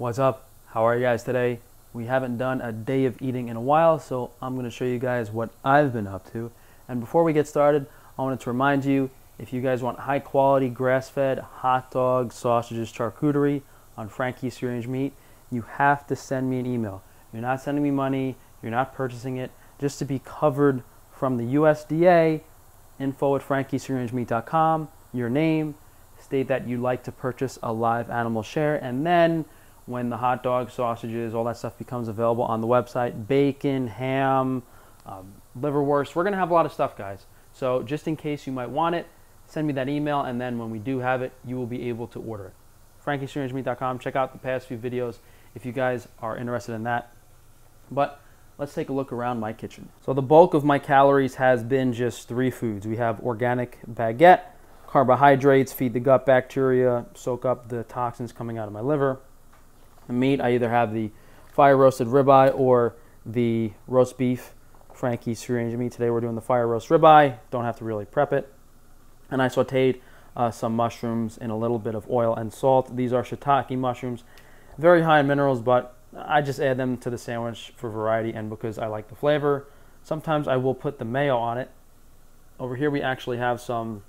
What's up? How are you guys today? We haven't done a day of eating in a while, so I'm going to show you guys what I've been up to. And before we get started, I wanted to remind you if you guys want high quality grass fed hot dogs, sausages, charcuterie on Frankie's Free Range Meat, you have to send me an email. You're not sending me money, you're not purchasing it, just to be covered from the USDA, info at frankiesfreerangemeat.com, your name, state that you'd like to purchase a live animal share, and then when the hot dogs, sausages, all that stuff becomes available on the website, bacon, ham, um, liverwurst, we're going to have a lot of stuff, guys. So just in case you might want it, send me that email, and then when we do have it, you will be able to order it. frankiesfreerangemeat.com. Check out the past few videos if you guys are interested in that. But let's take a look around my kitchen. So the bulk of my calories has been just three foods. We have organic baguette, carbohydrates, feed the gut bacteria, soak up the toxins coming out of my liver. Meat, I either have the fire roasted ribeye or the roast beef Frankie's free range meat. Today we're doing the fire roast ribeye. Don't have to really prep it. And I sauteed uh, some mushrooms in a little bit of oil and salt. These are shiitake mushrooms, very high in minerals, but I just add them to the sandwich for variety and because I like the flavor. Sometimes I will put the mayo on it. Over here we actually have some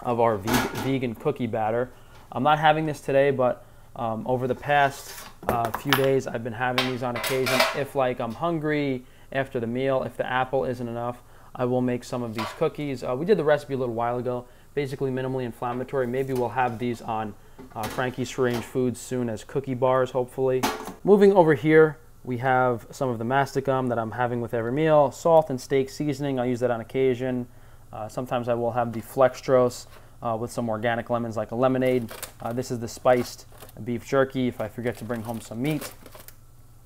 of our vegan cookie batter. I'm not having this today, but um, over the past uh, few days I've been having these on occasion. If like I'm hungry after the meal, if the apple isn't enough, I will make some of these cookies. Uh, we did the recipe a little while ago, basically minimally inflammatory. Maybe we'll have these on uh, Frankie's Free Range Foods soon as cookie bars, hopefully. Moving over here, we have some of the mastic gum that I'm having with every meal, salt and steak seasoning. I'll use that on occasion. Uh, sometimes I will have the Flextrose uh, with some organic lemons like a lemonade. Uh, this is the spiced beef jerky if I forget to bring home some meat.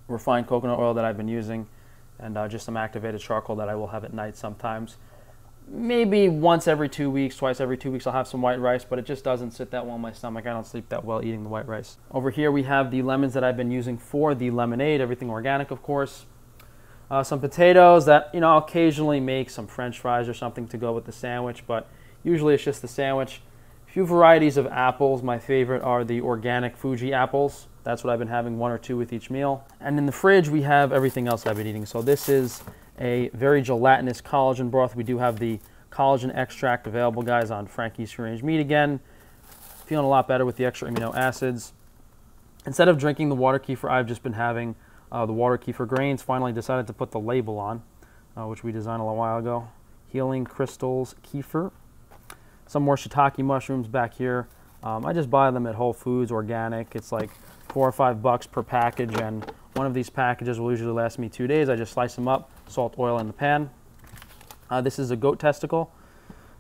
Refined coconut oil that I've been using and uh, just some activated charcoal that I will have at night sometimes maybe once every two weeks, twice every two weeks, I'll have some white rice, but it just doesn't sit that well in my stomach. I don't sleep that well eating the white rice. Over here, we have the lemons that I've been using for the lemonade, everything organic, of course. Uh, some potatoes that, you know, I'll occasionally make some french fries or something to go with the sandwich, but usually it's just the sandwich. A few varieties of apples. My favorite are the organic Fuji apples. That's what I've been having one or two with each meal. And in the fridge, we have everything else I've been eating. So this is a very gelatinous collagen broth. We do have the collagen extract available, guys, on Frankie's Range Meat again. Feeling a lot better with the extra amino acids. Instead of drinking the water kefir, I've just been having uh, the water kefir grains. Finally decided to put the label on, uh, which we designed a little while ago. Healing Crystals Kefir. Some more shiitake mushrooms back here. Um, I just buy them at Whole Foods, organic. It's like four or five bucks per package, and one of these packages will usually last me two days. I just slice them up, salt, oil in the pan. Uh, this is a goat testicle.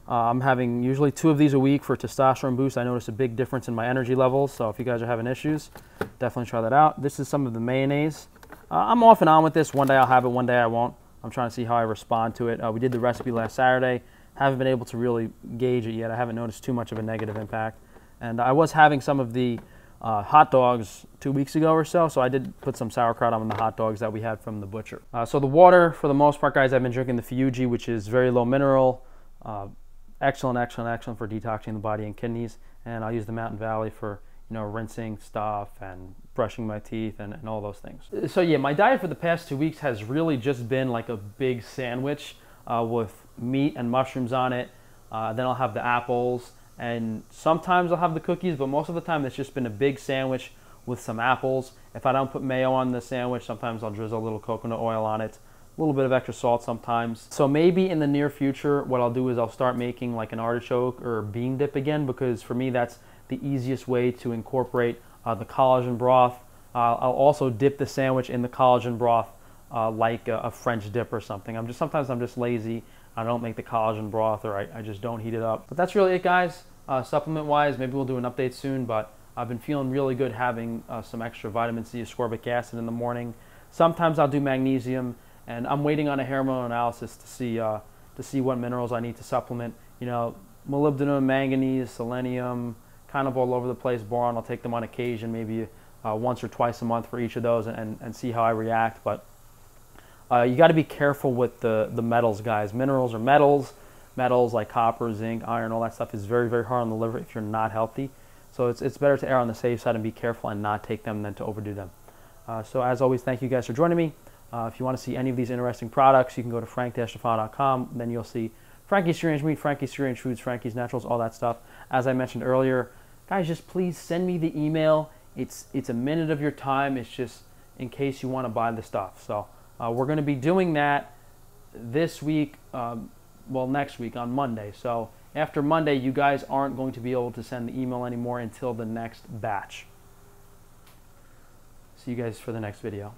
Uh, I'm having usually two of these a week for testosterone boost. I notice a big difference in my energy levels, so if you guys are having issues, definitely try that out. This is some of the mayonnaise. Uh, I'm off and on with this. One day I'll have it, one day I won't. I'm trying to see how I respond to it. Uh, we did the recipe last Saturday. Haven't been able to really gauge it yet. I haven't noticed too much of a negative impact. And I was having some of the uh, hot dogs two weeks ago or so. So I did put some sauerkraut on the hot dogs that we had from the butcher. Uh, so the water, for the most part, guys, I've been drinking the Fiuggi, which is very low mineral. Uh, excellent, excellent, excellent for detoxing the body and kidneys. And I'll use the Mountain Valley for you know rinsing stuff and brushing my teeth and, and all those things. So yeah, my diet for the past two weeks has really just been like a big sandwich uh, with meat and mushrooms on it. Uh, then I'll have the apples and sometimes I'll have the cookies, but most of the time it's just been a big sandwich with some apples. If I don't put mayo on the sandwich, sometimes I'll drizzle a little coconut oil on it, a little bit of extra salt sometimes. So maybe in the near future, what I'll do is I'll start making like an artichoke or bean dip again because for me that's the easiest way to incorporate uh, the collagen broth. Uh, I'll also dip the sandwich in the collagen broth uh, like a, a, French dip or something. I'm just sometimes I'm just lazy. I don't make the collagen broth or I, I just don't heat it up. But that's really it, guys. Uh, supplement wise, maybe we'll do an update soon, but I've been feeling really good having uh, some extra vitamin C, ascorbic acid in the morning. Sometimes I'll do magnesium, and I'm waiting on a hormone analysis to see uh, to see what minerals I need to supplement. You know, molybdenum, manganese, selenium, kind of all over the place. Boron, I'll take them on occasion, maybe uh, once or twice a month for each of those, and, and see how I react. But uh, you got to be careful with the the metals, guys. Minerals are metals metals like copper, zinc, iron, all that stuff is very, very hard on the liver if you're not healthy. So it's, it's better to err on the safe side and be careful and not take them than to overdo them. Uh, so as always, thank you guys for joining me. Uh, if you want to see any of these interesting products, you can go to frank-tufano.com. Then you'll see Frankie's Free Range Meat, Frankie's Free Range Foods, Frankie's Naturals, all that stuff. As I mentioned earlier, guys, just please send me the email. It's it's a minute of your time. It's just in case you want to buy the stuff. So uh, we're going to be doing that this week. Um, well, next week on Monday. So after Monday, you guys aren't going to be able to send the email anymore until the next batch. See you guys for the next video.